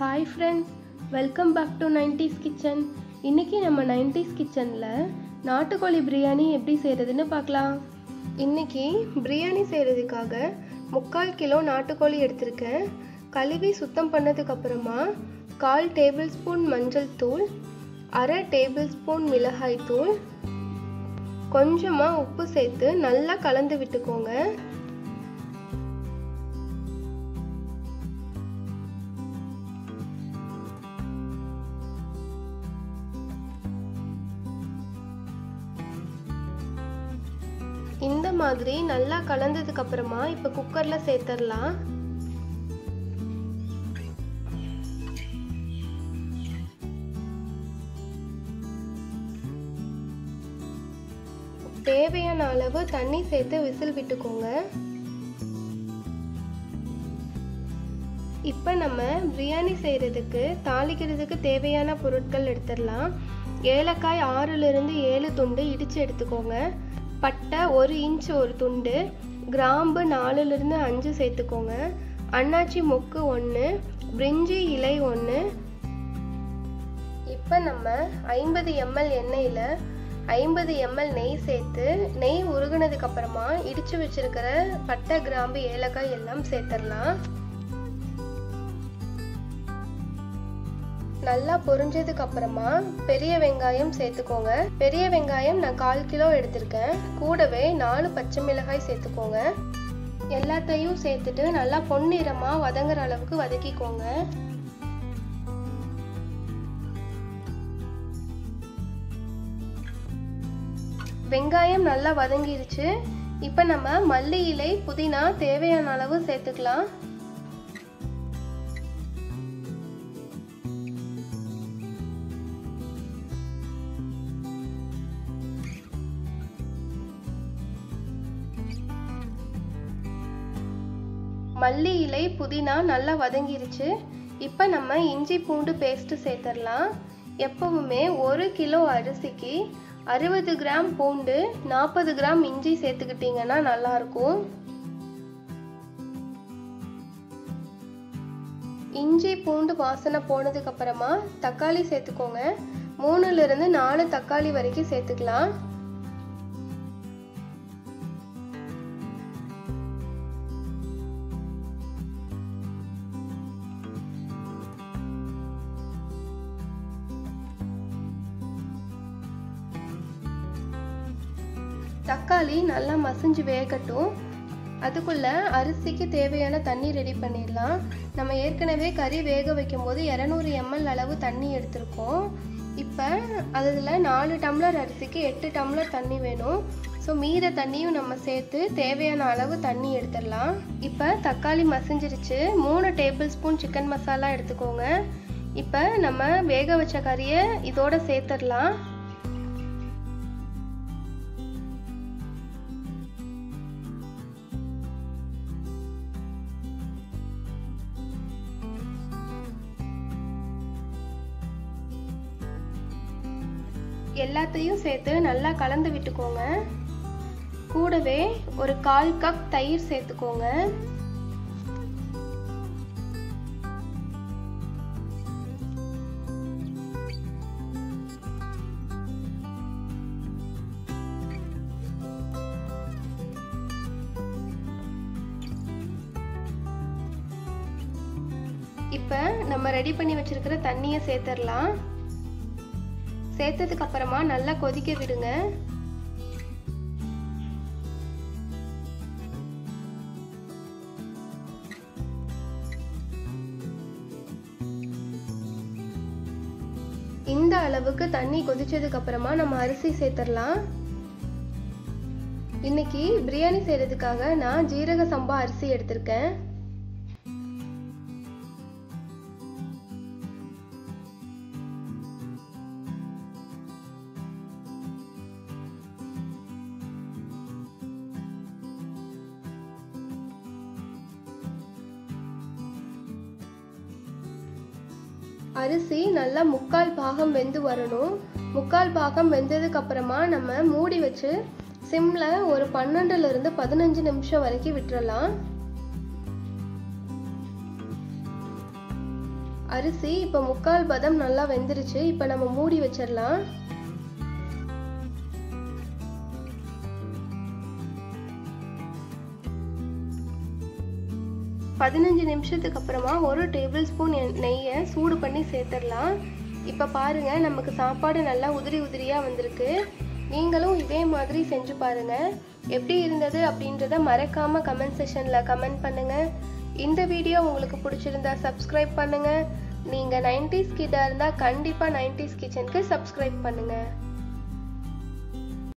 Hi friends welcome back to nineties kitchen இன்றைக்கி நம்ம nineties கிச்சனில் நாட்டுக்கோழி பிரியாணி எப்படி செய்கிறதுன்னு பார்க்கலாம். இன்றைக்கி பிரியாணி செய்கிறதுக்காக முக்கால் கிலோ நாட்டுக்கோழி எடுத்திருக்கேன். கழுவி சுத்தம் பண்ணதுக்கப்புறமா கால் டேபிள் ஸ்பூன் மஞ்சள் தூள் அரை டேபிள் ஸ்பூன் மிளகாய் தூள் கொஞ்சமாக உப்பு சேர்த்து நல்லா கலந்து விட்டுக்கோங்க. இந்த மாதிரி நல்லா கலந்ததுக்கு அப்புறமா இப்போ குக்கரில் சேர்த்துடலாம் தேவையான அளவு தண்ணி சேர்த்து விசில் விட்டுக்கோங்க. இப்போ நம்ம பிரியாணி செய்கிறதுக்கு தாளிக்கிறதுக்கு தேவையான பொருட்கள் எடுத்துடலாம் ஏலக்காய் ஆறுலேருந்து ஏழு துண்டு இடித்து எடுத்துக்கோங்க. பட்டை ஒரு இன்ச் ஒரு துண்டு கிராம்பு நாலுலேருந்து அஞ்சு சேர்த்துக்கோங்க. அண்ணாச்சி மொக்கு ஒன்று பிரிஞ்சி இலை ஒன்று இப்போ நம்ம ஐம்பது எம்எல் எண்ணெயில் ஐம்பது எம்எல் நெய் சேர்த்து நெய் உருகுனதுக்கப்புறமா இடித்து வச்சிருக்கிற பட்டை கிராம்பு ஏலக்காய் எல்லாம் சேர்த்துடலாம். நல்லா பொரிஞ்சதுக்கு அப்புறமா பெரிய வெங்காயம் சேர்த்துக்கோங்க. பெரிய வெங்காயம் நான் கால் கிலோ எடுத்திருக்கேன். கூடவே நாலு பச்சை மிளகாய் சேர்த்துக்கோங்க. எல்லாத்தையும் சேர்த்துட்டு நல்லா பொன்னிறமா வதங்குற அளவுக்கு வதக்கிக்கோங்க. வெங்காயம் நல்லா வதங்கிருச்சு. இப்போ நம்ம மல்லி இலை புதினா தேவையான அளவு சேர்த்துக்கலாம். மல்லி இலை புதினா நல்லா வதங்கிருச்சு. இப்போ நம்ம இஞ்சி பூண்டு பேஸ்ட்டு சேர்த்துடலாம். எப்பவுமே ஒரு கிலோ அரிசிக்கு அறுபது கிராம் பூண்டு நாற்பது கிராம் இஞ்சி சேர்த்துக்கிட்டிங்கன்னா நல்லாயிருக்கும். இஞ்சி பூண்டு வாசனை போனதுக்கப்புறமா தக்காளி சேர்த்துக்கோங்க. மூணுலேருந்து நாலு தக்காளி வரைக்கும் சேர்த்துக்கலாம். தக்காளி நல்லா மசிஞ்சு வேகட்டும். அதுக்குள்ள அரிசிக்கு தேவையான தண்ணி ரெடி பண்ணிடலாம். நம்ம ஏற்கனவே கறி வேக வைக்கும் போது இரநூறு எம்எல் அளவு தண்ணி எடுத்திருக்கோம். இப்போ அதில் நாலு டம்ளர் அரிசிக்கு எட்டு டம்ளர் தண்ணி வேணும். ஸோ மீத தண்ணியும் நம்ம சேர்த்து தேவையான அளவு தண்ணி எடுத்துடலாம். இப்போ தக்காளி மசிஞ்சிருச்சு. மூணு டேபிள் ஸ்பூன் சிக்கன் மசாலா எடுத்துக்கோங்க. இப்போ நம்ம வேக வச்ச கறியை இதோட சேர்த்துடலாம். எல்லாத்தையும் சேர்த்து நல்லா கலந்து விட்டுக்கோங்க. கூடவே ஒரு கால் கப் தயிர் சேர்த்துக்கோங்க. இப்போ நம்ம ரெடி பண்ணி வச்சிருக்கிற தண்ணியை சேர்த்துடலாம். சேர்த்ததுக்கு அப்புறமா நல்லா கொதிக்க விடுங்க. இந்த அளவுக்கு தண்ணி கொதிச்சதுக்கு அப்புறமா நம்ம அரிசி சேர்த்துடலாம். இன்னைக்கு பிரியாணி செய்யறதுக்காக நான் ஜீரக சம்பா அரிசி எடுத்திருக்கேன். அரிசி நல்லா முக்கால் பாகம் வெந்து வரணும். முக்கால் பாகம் வெந்ததுக்கப்புறமா நம்ம மூடி வச்சு சிம்மில் ஒரு பன்னெண்டுலேருந்து பதினஞ்சு நிமிஷம் வரைக்கும் விட்டுறலாம். அரிசி இப்போ முக்கால் பதம் நல்லா வெந்துருச்சு. இப்போ நம்ம மூடி வச்சிடலாம். பதினஞ்சு நிமிஷத்துக்கு அப்புறமா ஒரு டேபிள் ஸ்பூன் நெய்யை சூடு பண்ணி சேர்த்துடலாம். இப்போ பாருங்க நமக்கு சாப்பாடு நல்லா உதிரி உதிரியாக வந்திருக்கு. நீங்களும் இதே மாதிரி செஞ்சு பாருங்க. எப்படி இருந்தது அப்படின்றத மறக்காம கமெண்ட் செஷனில் கமெண்ட் பண்ணுங்க. இந்த வீடியோ உங்களுக்கு பிடிச்சிருந்தா சப்ஸ்கிரைப் பண்ணுங்க. நீங்கள் நைன்டிஸ் கிட்டாக இருந்தால் கண்டிப்பாக நைன்டிஸ் கிச்சனுக்கு சப்ஸ்கிரைப் பண்ணுங்கள்